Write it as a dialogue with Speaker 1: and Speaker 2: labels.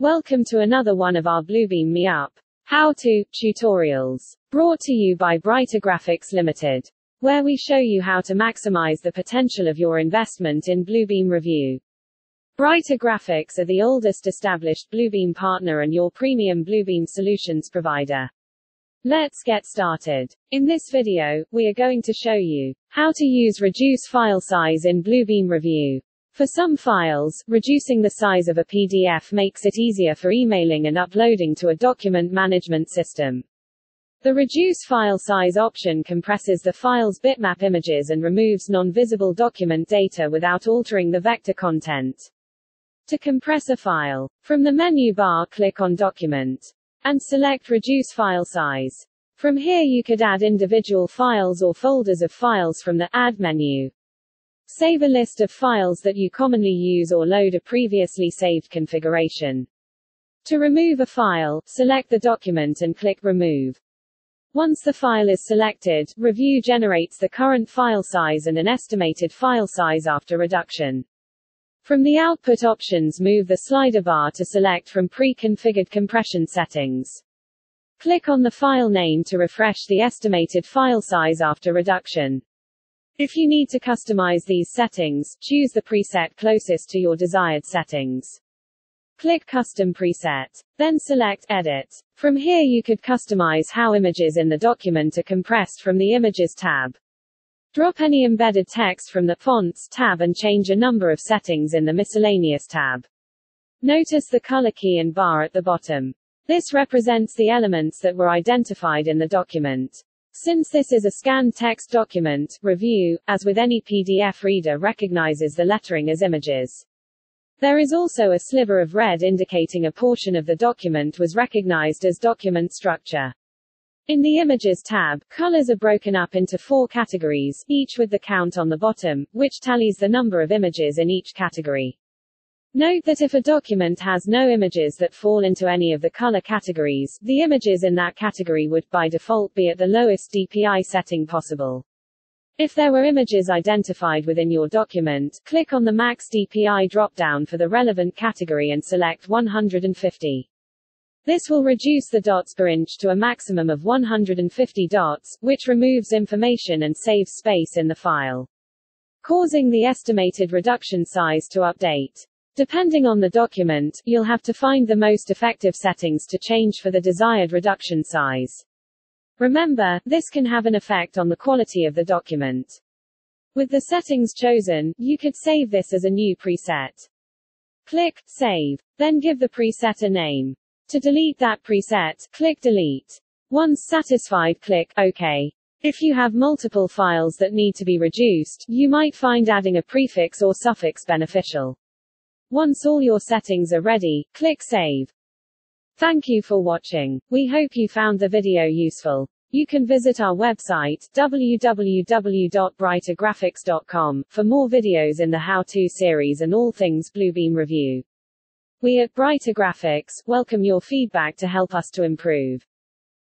Speaker 1: Welcome to another one of our Bluebeam Me Up how-to tutorials. Brought to you by Brighter Graphics Limited, where we show you how to maximize the potential of your investment in Bluebeam Revu. Brighter Graphics are the oldest established Bluebeam partner and your premium Bluebeam solutions provider. Let's get started. In this video, we are going to show you how to use reduce file size in Bluebeam Revu. For some files, reducing the size of a PDF makes it easier for emailing and uploading to a document management system. The Reduce File Size option compresses the file's bitmap images and removes non-visible document data without altering the vector content. To compress a file, from the menu bar click on Document and select Reduce File Size. From here you could add individual files or folders of files from the Add menu. Save a list of files that you commonly use or load a previously saved configuration. To remove a file, select the document and click Remove. Once the file is selected, Revu generates the current file size and an estimated file size after reduction. From the output options move the slider bar to select from pre-configured compression settings. Click on the file name to refresh the estimated file size after reduction. If you need to customize these settings, choose the preset closest to your desired settings. Click Custom Preset. Then select Edit. From here you could customize how images in the document are compressed from the Images tab. Drop any embedded text from the Fonts tab and change a number of settings in the Miscellaneous tab. Notice the color key and bar at the bottom. This represents the elements that were identified in the document. Since this is a scanned text document, Revu, as with any PDF reader recognizes the lettering as images. There is also a sliver of red indicating a portion of the document was recognized as document structure. In the Images tab, colors are broken up into four categories, each with the count on the bottom, which tallies the number of images in each category. Note that if a document has no images that fall into any of the color categories, the images in that category would by default be at the lowest DPI setting possible. If there were images identified within your document, click on the Max DPI dropdown for the relevant category and select 150. This will reduce the dots per inch to a maximum of 150 dots, which removes information and saves space in the file, causing the estimated reduction size to update. Depending on the document, you'll have to find the most effective settings to change for the desired reduction size. Remember, this can have an effect on the quality of the document. With the settings chosen, you could save this as a new preset. Click Save. Then give the preset a name. To delete that preset, click Delete. Once satisfied click OK. If you have multiple files that need to be reduced, you might find adding a prefix or suffix beneficial. Once all your settings are ready, click Save. Thank you for watching. We hope you found the video useful. You can visit our website, www.brightergraphics.com, for more videos in the how-to series and all things Bluebeam Revu. We at Brighter Graphics welcome your feedback to help us to improve.